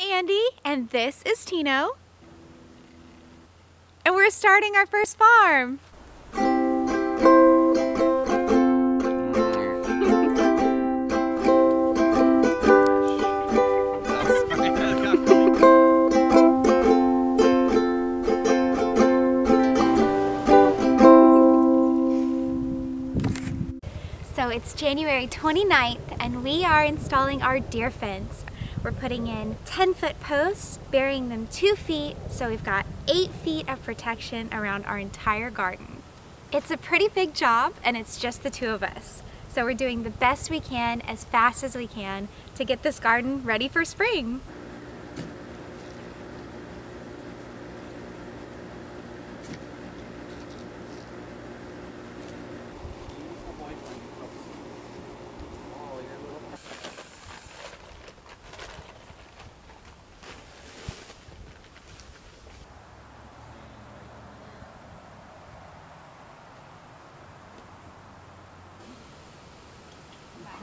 Andy, and this is Tino. And we're starting our first farm. So it's January 29th and we are installing our deer fence. We're putting in 10 foot posts, burying them two feet, so we've got eight feet of protection around our entire garden. It's a pretty big job and it's just the two of us. So we're doing the best we can as fast as we can to get this garden ready for spring.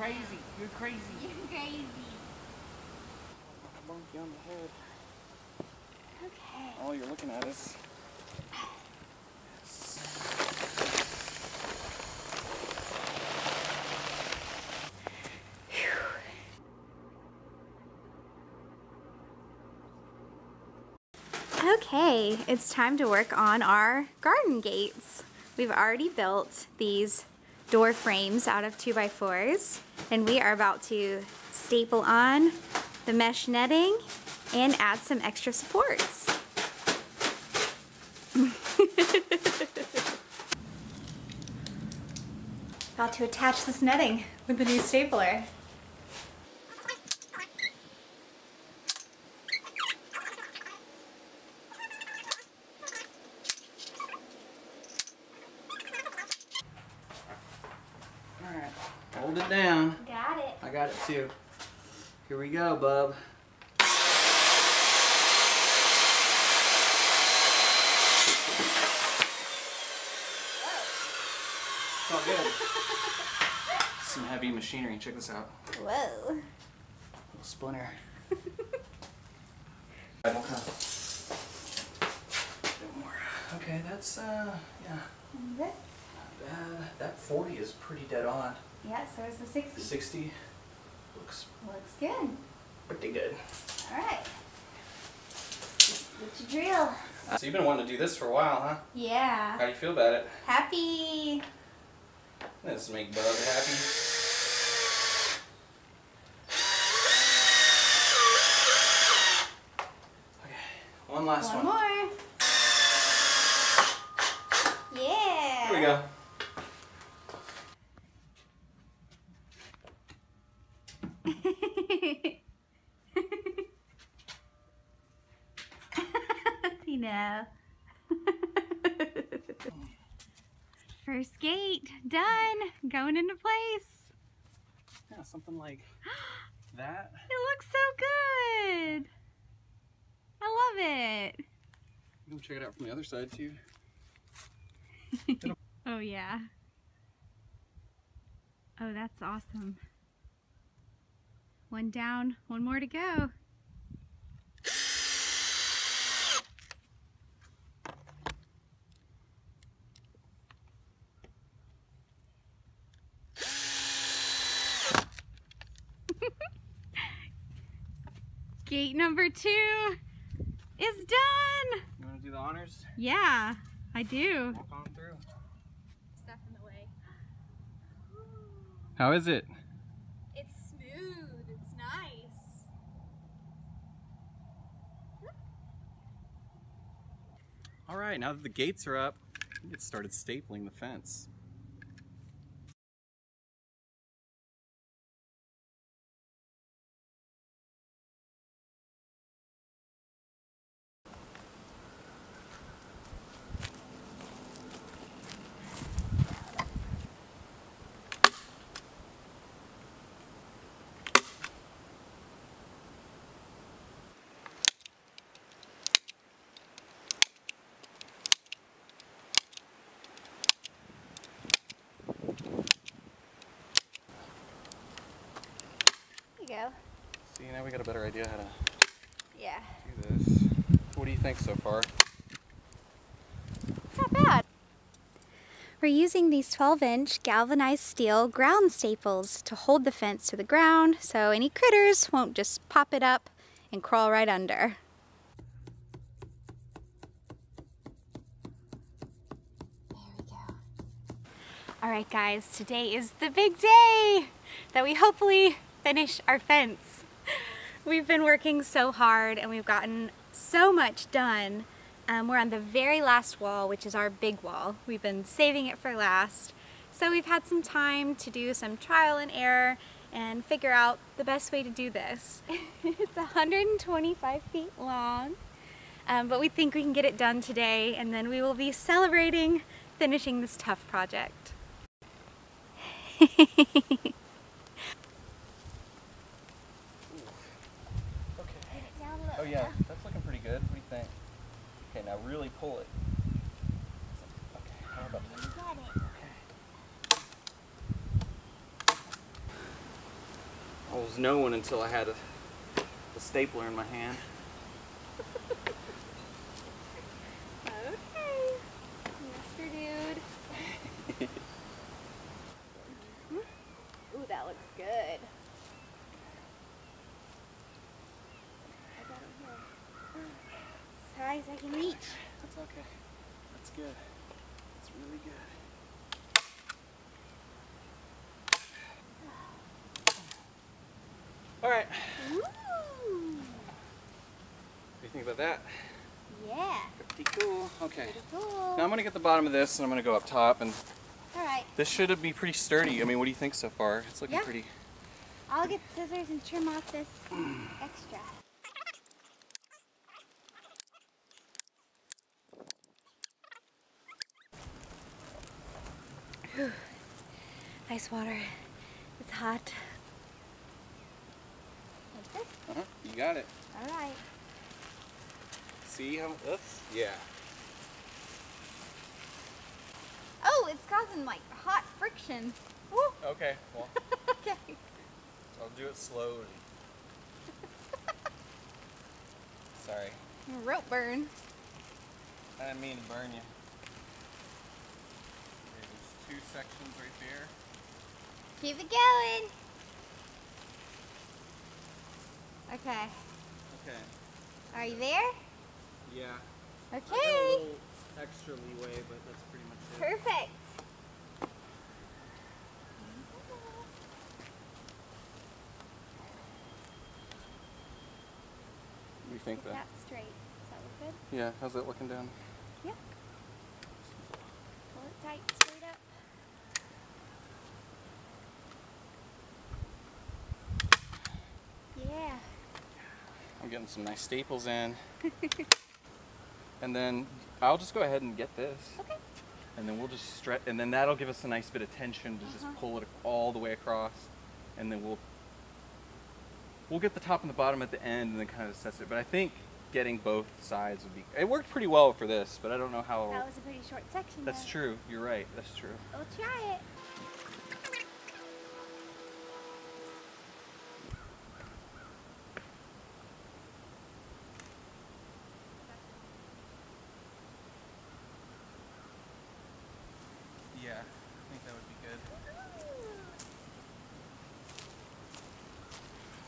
Crazy. You're crazy. You're crazy. Bonk you on the head. Okay. All you're looking at is. Okay, it's time to work on our garden gates. We've already built these door frames out of 2x4s and we are about to staple on the mesh netting and add some extra supports. about to attach this netting with the new stapler. Hold it down. Got it. I got it too. Here we go, bub. It's all good. Some heavy machinery. Check this out. Whoa. Little splinter. Okay. Bit more. Okay, that's uh, yeah. Good. Bad. That 40 is pretty dead on. Yeah, so is the 60. 60 looks Looks good. pretty good. All right. Get your drill. So you've been wanting to do this for a while, huh? Yeah. How do you feel about it? Happy. Let's make Bub happy. Okay, one last One one. more. Yeah. Here we go. First gate done. Going into place. Yeah, something like that. It looks so good. I love it. You can check it out from the other side too. Oh yeah. Oh, that's awesome. One down, one more to go. Gate number two is done. You want to do the honors? Yeah, I do. Walk on through. Stuff in the way. How is it? It's smooth. It's nice. All right, now that the gates are up, we get started stapling the fence. There you go. See, now we got a better idea how to Yeah. do this. What do you think so far? It's not bad. We're using these 12 inch galvanized steel ground staples to hold the fence to the ground so any critters won't just pop it up and crawl right under. There we go. All right guys, today is the big day that we hopefully finish our fence. We've been working so hard and we've gotten so much done um, we're on the very last wall, which is our big wall. We've been saving it for last. So we've had some time to do some trial and error and figure out the best way to do this. it's 125 feet long, um, but we think we can get it done today and then we will be celebrating finishing this tough project. Oh yeah, that's looking pretty good. What do you think? Okay, now really pull it. Okay, how about I was no one until I had a, a stapler in my hand. Okay, Mr. Dude. Ooh, that looks good. I got it here. As high as I can reach. That's okay. That's good. That's really good. All right. Ooh. What do you think about that? Yeah, Pretty cool. Okay. pretty cool. Now I'm gonna get the bottom of this and I'm gonna go up top and All right, this should be pretty sturdy. I mean, what do you think so far? It's looking Yeah. pretty. I'll get scissors and trim off this extra. Whew. Ice water. It's hot. Like this? Uh-huh. You got it. All right. See how that's yeah. Oh, it's causing like hot friction. Woo. Okay. Well, okay. I'll do it slowly. Sorry. Rope burn. I didn't mean to burn you. Okay, there's two sections right there. Keep it going. Okay. Okay. Are you there? Yeah. I got a Okay. little extra leeway, but that's pretty much it. Perfect. What do you think Keep that? that straight. Does that look good? Yeah. How's that looking down? Yeah. Pull it tight, straight up. Yeah. I'm getting some nice staples in. and then I'll just go ahead and get this. Okay. And then we'll just stretch, and then that'll give us a nice bit of tension to just Uh-huh. pull it all the way across. And then we'll we'll get the top and the bottom at the end and then kind of assess it. But I think getting both sides would be, it worked pretty well for this, but I don't know how, That was a pretty short section. that's though. true. You're right. That's true. We'll try it. Yeah, I think that would be good.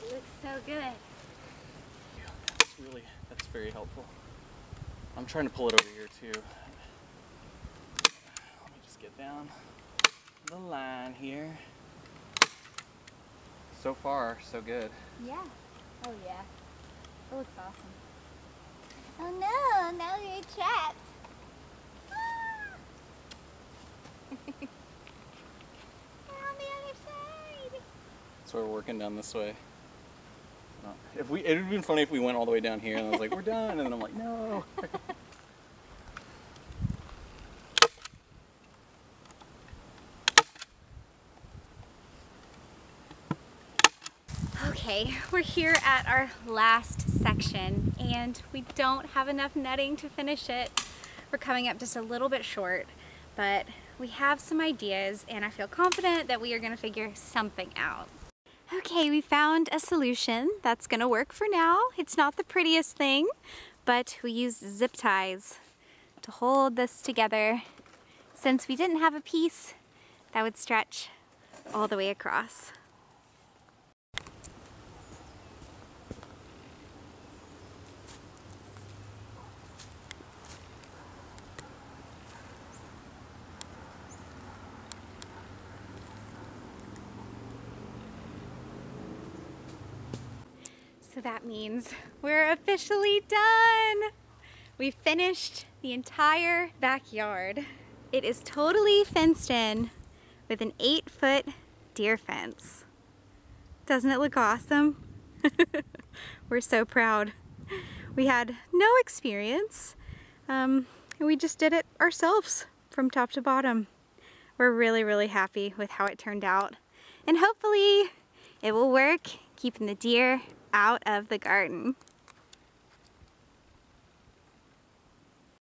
It looks so good. Yeah, that's really, that's very helpful. I'm trying to pull it over here too. Let me just get down the line here. So far, so good. Yeah. Oh yeah. It looks awesome. Oh no, now you're trapped. Ah! We're on the other side. So we're working down this way. If we, it would have been funny if we went all the way down here and I was like, we're done, and then I'm like, no. Okay, we're here at our last section and we don't have enough netting to finish it. We're coming up just a little bit short, but we have some ideas and I feel confident that we are gonna figure something out. Okay, we found a solution that's gonna work for now. It's not the prettiest thing, but we used zip ties to hold this together since we didn't have a piece that would stretch all the way across. So that means we're officially done. We finished the entire backyard. It is totally fenced in with an eight foot deer fence. Doesn't it look awesome? we're so proud. We had no experience um, and we just did it ourselves from top to bottom. We're really, really happy with how it turned out. And hopefully it will work keeping the deer out of the garden.